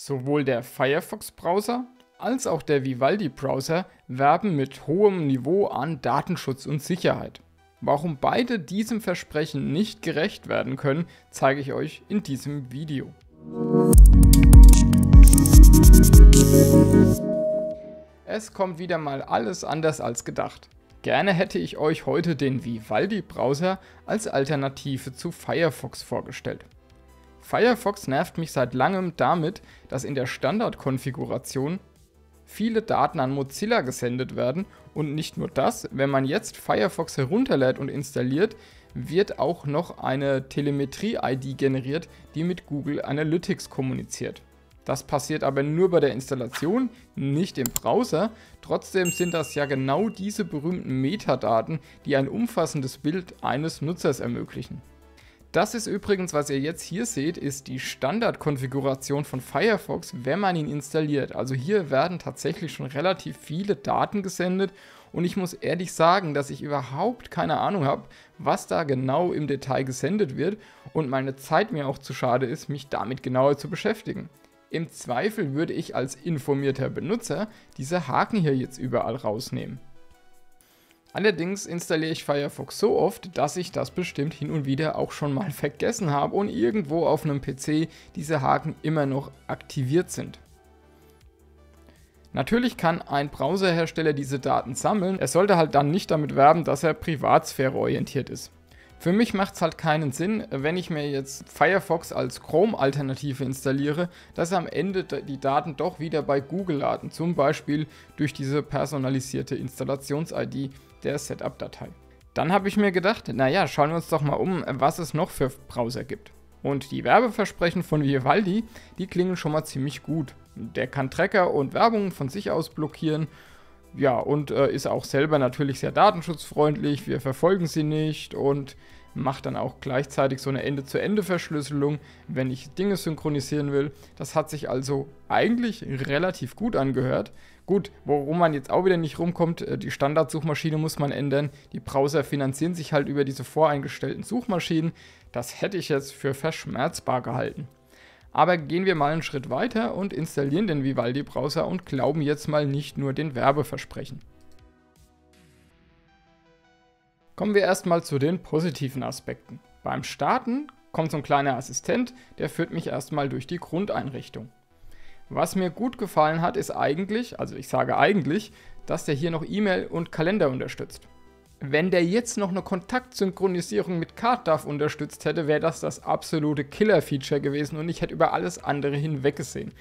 Sowohl der Firefox-Browser als auch der Vivaldi-Browser werben mit hohem Niveau an Datenschutz und Sicherheit. Warum beide diesem Versprechen nicht gerecht werden können, zeige ich euch in diesem Video. Es kommt wieder mal alles anders als gedacht. Gerne hätte ich euch heute den Vivaldi-Browser als Alternative zu Firefox vorgestellt. Firefox nervt mich seit langem damit, dass in der Standardkonfiguration viele Daten an Mozilla gesendet werden und nicht nur das, wenn man jetzt Firefox herunterlädt und installiert, wird auch noch eine Telemetrie-ID generiert, die mit Google Analytics kommuniziert. Das passiert aber nur bei der Installation, nicht im Browser. Trotzdem sind das ja genau diese berühmten Metadaten, die ein umfassendes Bild eines Nutzers ermöglichen. Das ist übrigens, was ihr jetzt hier seht, ist die Standardkonfiguration von Firefox, wenn man ihn installiert. Also hier werden tatsächlich schon relativ viele Daten gesendet und ich muss ehrlich sagen, dass ich überhaupt keine Ahnung habe, was da genau im Detail gesendet wird und meine Zeit mir auch zu schade ist, mich damit genauer zu beschäftigen. Im Zweifel würde ich als informierter Benutzer diese Haken hier jetzt überall rausnehmen. Allerdings installiere ich Firefox so oft, dass ich das bestimmt hin und wieder auch schon mal vergessen habe und irgendwo auf einem PC diese Haken immer noch aktiviert sind. Natürlich kann ein Browserhersteller diese Daten sammeln, er sollte halt dann nicht damit werben, dass er privatsphäreorientiert ist. Für mich macht es halt keinen Sinn, wenn ich mir jetzt Firefox als Chrome-Alternative installiere, dass am Ende die Daten doch wieder bei Google laden, zum Beispiel durch diese personalisierte Installations-ID der Setup-Datei. Dann habe ich mir gedacht, naja, schauen wir uns doch mal um, was es noch für Browser gibt. Und die Werbeversprechen von Vivaldi, die klingen schon mal ziemlich gut. Der kann Tracker und Werbung von sich aus blockieren ja, und äh, ist auch selber natürlich sehr datenschutzfreundlich. Wir verfolgen sie nicht und macht dann auch gleichzeitig so eine Ende-zu-Ende-Verschlüsselung, wenn ich Dinge synchronisieren will. Das hat sich also eigentlich relativ gut angehört. Gut, worum man jetzt auch wieder nicht rumkommt, äh, die Standardsuchmaschine muss man ändern. Die Browser finanzieren sich halt über diese voreingestellten Suchmaschinen. Das hätte ich jetzt für verschmerzbar gehalten. Aber gehen wir mal einen Schritt weiter und installieren den Vivaldi-Browser und glauben jetzt mal nicht nur den Werbeversprechen. Kommen wir erstmal zu den positiven Aspekten. Beim Starten kommt so ein kleiner Assistent, der führt mich erstmal durch die Grundeinrichtung. Was mir gut gefallen hat, ist eigentlich, also ich sage eigentlich, dass der hier noch E-Mail und Kalender unterstützt. Wenn der jetzt noch eine Kontaktsynchronisierung mit CardDAV unterstützt hätte, wäre das das absolute Killer-Feature gewesen und ich hätte über alles andere hinweggesehen.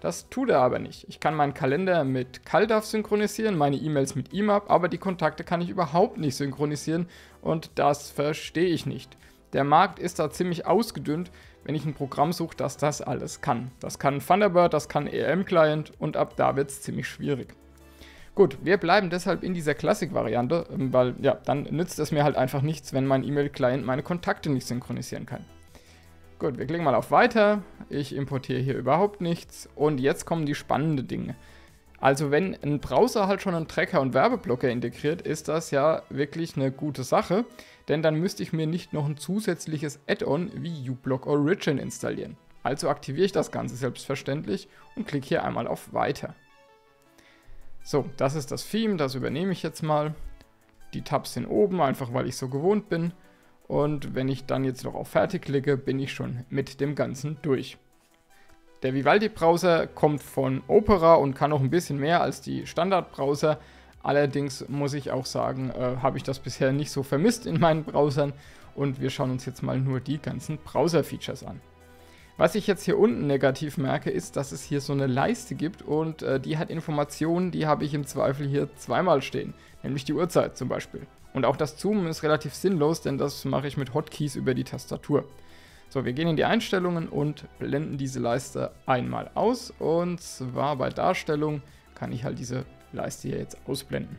Das tut er aber nicht. Ich kann meinen Kalender mit CalDAV synchronisieren, meine E-Mails mit IMAP, aber die Kontakte kann ich überhaupt nicht synchronisieren und das verstehe ich nicht. Der Markt ist da ziemlich ausgedünnt, wenn ich ein Programm suche, das das alles kann. Das kann Thunderbird, das kann EM-Client und ab da wird es ziemlich schwierig. Gut, wir bleiben deshalb in dieser Classic-Variante, ähm, weil ja, dann nützt es mir halt einfach nichts, wenn mein E-Mail-Client meine Kontakte nicht synchronisieren kann. Gut, wir klicken mal auf Weiter. Ich importiere hier überhaupt nichts. Und jetzt kommen die spannenden Dinge. Also wenn ein Browser halt schon einen Tracker und Werbeblocker integriert, ist das ja wirklich eine gute Sache, denn dann müsste ich mir nicht noch ein zusätzliches Add-on wie uBlock Origin installieren. Also aktiviere ich das Ganze selbstverständlich und klicke hier einmal auf Weiter. So, das ist das Theme, das übernehme ich jetzt mal. Die Tabs sind oben, einfach weil ich so gewohnt bin. Und wenn ich dann jetzt noch auf Fertig klicke, bin ich schon mit dem Ganzen durch. Der Vivaldi-Browser kommt von Opera und kann noch ein bisschen mehr als die Standard-Browser. Allerdings muss ich auch sagen, äh, habe ich das bisher nicht so vermisst in meinen Browsern. Und wir schauen uns jetzt mal nur die ganzen Browser-Features an. Was ich jetzt hier unten negativ merke, ist, dass es hier so eine Leiste gibt und äh, die hat Informationen, die habe ich im Zweifel hier zweimal stehen, nämlich die Uhrzeit zum Beispiel. Und auch das Zoomen ist relativ sinnlos, denn das mache ich mit Hotkeys über die Tastatur. So, wir gehen in die Einstellungen und blenden diese Leiste einmal aus. Und zwar bei Darstellung kann ich halt diese Leiste hier jetzt ausblenden.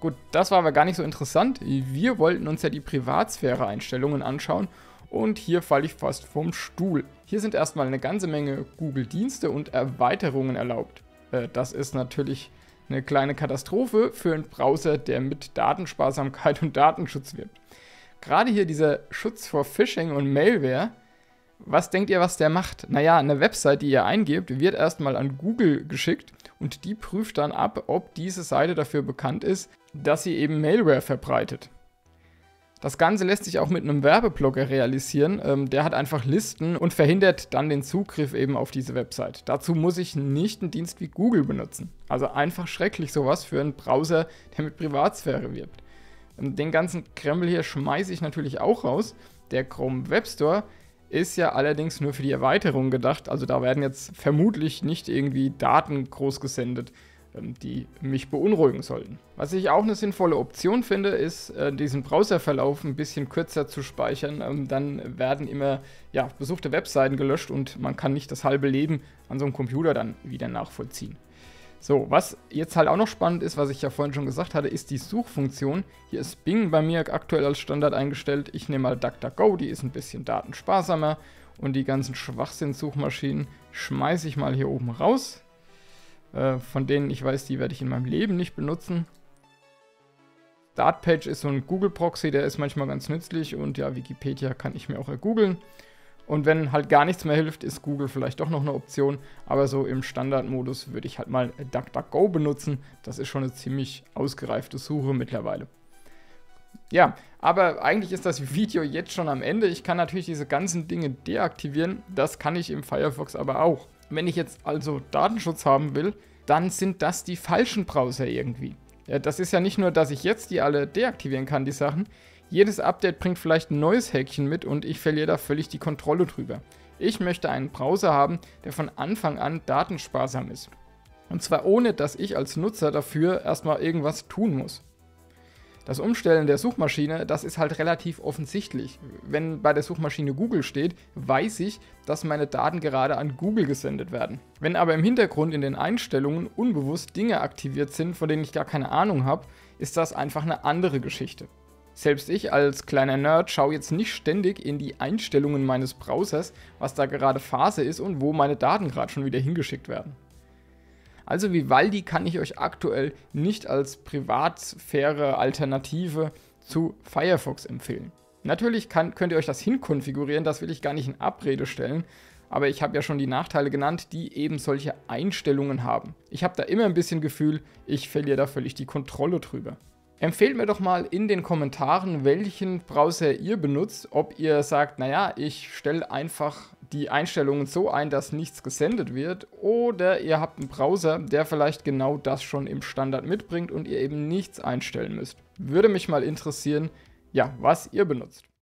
Gut, das war aber gar nicht so interessant. Wir wollten uns ja die Privatsphäre-Einstellungen anschauen und hier falle ich fast vom Stuhl. Hier sind erstmal eine ganze Menge Google-Dienste und Erweiterungen erlaubt. Äh, das ist natürlich eine kleine Katastrophe für einen Browser, der mit Datensparsamkeit und Datenschutz wirbt. Gerade hier dieser Schutz vor Phishing und Malware, Was denkt ihr, was der macht? Naja, eine Website, die ihr eingebt, wird erstmal an Google geschickt und die prüft dann ab, ob diese Seite dafür bekannt ist, dass sie eben Malware verbreitet. Das Ganze lässt sich auch mit einem Werbeblogger realisieren. Ähm, der hat einfach Listen und verhindert dann den Zugriff eben auf diese Website. Dazu muss ich nicht einen Dienst wie Google benutzen. Also einfach schrecklich sowas für einen Browser, der mit Privatsphäre wirbt. Ähm, den ganzen Krempel hier schmeiße ich natürlich auch raus. Der Chrome Web Store ist ja allerdings nur für die Erweiterung gedacht. Also da werden jetzt vermutlich nicht irgendwie Daten groß gesendet. Ähm, die mich beunruhigen sollten. Was ich auch eine sinnvolle Option finde, ist, äh, diesen Browserverlauf ein bisschen kürzer zu speichern. Ähm, dann werden immer ja, besuchte Webseiten gelöscht und man kann nicht das halbe Leben an so einem Computer dann wieder nachvollziehen. So, was jetzt halt auch noch spannend ist, was ich ja vorhin schon gesagt hatte, ist die Suchfunktion. Hier ist Bing bei mir aktuell als Standard eingestellt. Ich nehme mal DuckDuckGo, die ist ein bisschen datensparsamer. Und die ganzen Schwachsinn-Suchmaschinen schmeiße ich mal hier oben raus äh, von denen ich weiß, die werde ich in meinem Leben nicht benutzen. Startpage ist so ein Google-Proxy, der ist manchmal ganz nützlich und ja, Wikipedia kann ich mir auch ergoogeln. Und wenn halt gar nichts mehr hilft, ist Google vielleicht doch noch eine Option. Aber so im Standardmodus würde ich halt mal DuckDuckGo benutzen. Das ist schon eine ziemlich ausgereifte Suche mittlerweile. Ja, aber eigentlich ist das Video jetzt schon am Ende. Ich kann natürlich diese ganzen Dinge deaktivieren. Das kann ich im Firefox aber auch. Wenn ich jetzt also Datenschutz haben will, dann sind das die falschen Browser irgendwie. Das ist ja nicht nur, dass ich jetzt die alle deaktivieren kann, die Sachen. Jedes Update bringt vielleicht ein neues Häkchen mit und ich verliere da völlig die Kontrolle drüber. Ich möchte einen Browser haben, der von Anfang an datensparsam ist. Und zwar ohne, dass ich als Nutzer dafür erstmal irgendwas tun muss. Das Umstellen der Suchmaschine, das ist halt relativ offensichtlich. Wenn bei der Suchmaschine Google steht, weiß ich, dass meine Daten gerade an Google gesendet werden. Wenn aber im Hintergrund in den Einstellungen unbewusst Dinge aktiviert sind, von denen ich gar keine Ahnung habe, ist das einfach eine andere Geschichte. Selbst ich als kleiner Nerd schaue jetzt nicht ständig in die Einstellungen meines Browsers, was da gerade Phase ist und wo meine Daten gerade schon wieder hingeschickt werden. Also Vivaldi kann ich euch aktuell nicht als Privatsphäre-Alternative zu Firefox empfehlen. Natürlich kann, könnt ihr euch das hinkonfigurieren, das will ich gar nicht in Abrede stellen, aber ich habe ja schon die Nachteile genannt, die eben solche Einstellungen haben. Ich habe da immer ein bisschen Gefühl, ich verliere da völlig die Kontrolle drüber. Empfehlt mir doch mal in den Kommentaren, welchen Browser ihr benutzt, ob ihr sagt, naja, ich stelle einfach die Einstellungen so ein, dass nichts gesendet wird, oder ihr habt einen Browser, der vielleicht genau das schon im Standard mitbringt und ihr eben nichts einstellen müsst. Würde mich mal interessieren, ja, was ihr benutzt.